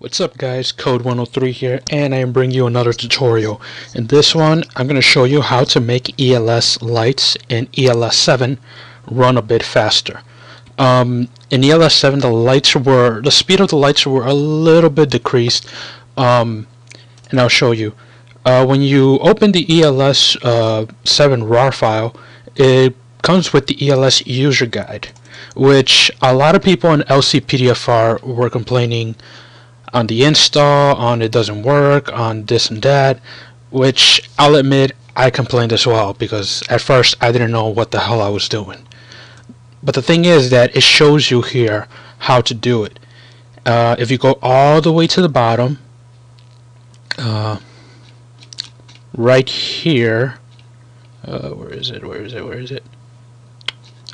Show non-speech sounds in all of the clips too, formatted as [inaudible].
What's up guys, Kode103 here, and I am bringing you another tutorial. In this one, I'm going to show you how to make ELS lights in ELS 7 run a bit faster. Um, in ELS 7, the lights were, the speed of the lights were a little bit decreased, um, and I'll show you. Uh, when you open the ELS uh, 7 RAR file, it comes with the ELS user guide, which a lot of people in LCPDFR were complaining on the install, on it doesn't work, on this and that, which I'll admit I complained as well because at first I didn't know what the hell I was doing. But the thing is that it shows you here how to do it. Uh, if you go all the way to the bottom, uh, right here, uh, where is it, where is it, where is it?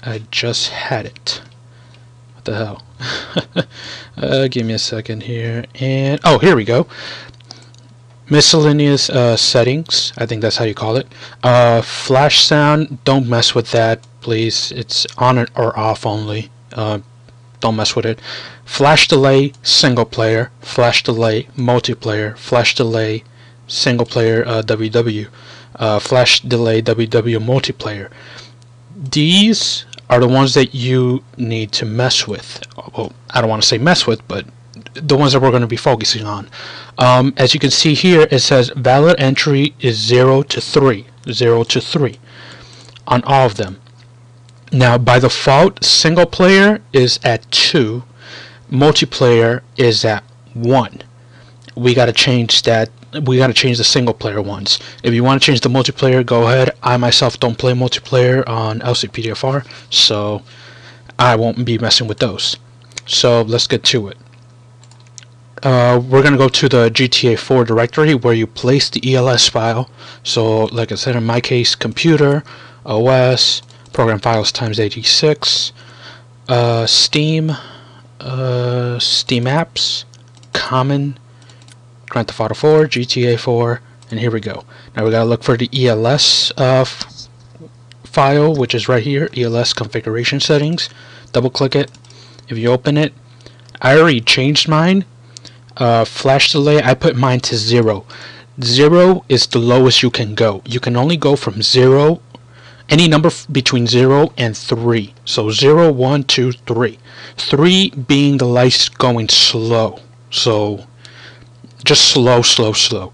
I just had it. What the hell? [laughs] [laughs] uh, give me a second here. And oh, here we go. Miscellaneous uh, settings. I think that's how you call it. Uh, flash sound. Don't mess with that, please. It's on or off only. Uh, don't mess with it. Flash delay, single player. Flash delay, multiplayer. Flash delay, single player WW. Uh, uh, flash delay WW multiplayer. These are the ones that you need to mess with. Well, I don't want to say mess with, but the ones that we're going to be focusing on. Um, as you can see here, it says valid entry is 0 to 3. 0 to 3 on all of them. Now, by default, single player is at 2. Multiplayer is at 1. We got to change that we got to change the single player ones. If you want to change the multiplayer, go ahead. I myself don't play multiplayer on LCPDFR, so I won't be messing with those. So let's get to it. Uh, we're going to go to the GTA 4 directory where you place the ELS file. So like I said, in my case, computer, OS, program files times 86, uh, Steam, uh, Steam apps, common, Grand Theft Auto 4, GTA 4, and here we go. Now we gotta look for the ELS uh, file, which is right here, ELS configuration settings. Double click it. If you open it, I already changed mine. Uh, flash delay, I put mine to zero. Zero is the lowest you can go. You can only go from zero, any number between zero and three. So zero, one, two, three. Three being the lights going slow. So just slow, slow, slow.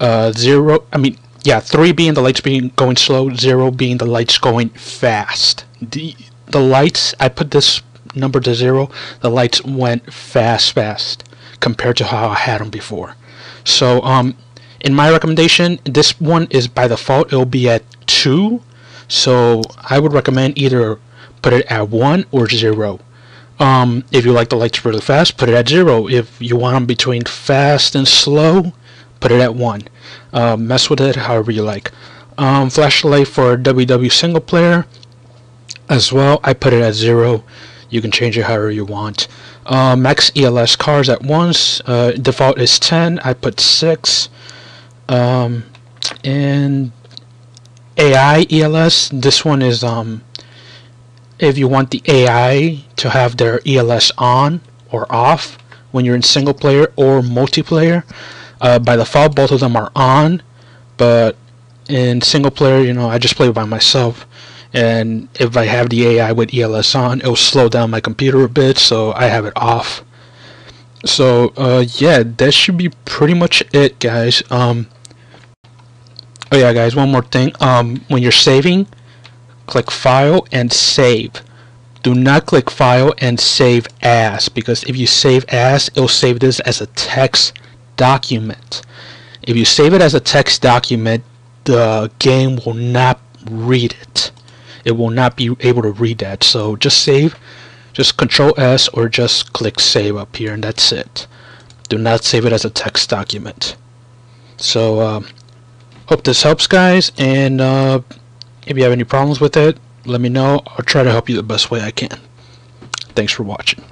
Uh, zero, I mean, yeah, three being the lights being going slow, zero being the lights going fast. The the lights, I put this number to zero. The lights went fast, fast compared to how I had them before. So, um, in my recommendation, this one is by default. It'll be at two. So I would recommend either put it at one or zero. Um, if you like the lights really fast, put it at zero. If you want them between fast and slow, put it at one. Uh, mess with it however you like. Um, flashlight for WW single player as well. I put it at zero. You can change it however you want. Uh, max ELS cars at once. Uh, default is 10. I put 6. Um, and AI ELS. This one is um, if you want the AI to have their ELS on or off when you're in single player or multiplayer. Uh, by default, both of them are on, but in single player, you know, I just play by myself. And if I have the AI with ELS on, it'll slow down my computer a bit, so I have it off. So, uh, yeah, that should be pretty much it, guys. Um, oh yeah, guys, one more thing. Um, when you're saving, click File and Save. Do not click File and Save As because if you save as, it'll save this as a text document. If you save it as a text document, the game will not read it. It will not be able to read that. So just save, just Control S or just click Save up here and that's it. Do not save it as a text document. So um, hope this helps guys and uh, if you have any problems with it, let me know. I'll try to help you the best way I can. Thanks for watching.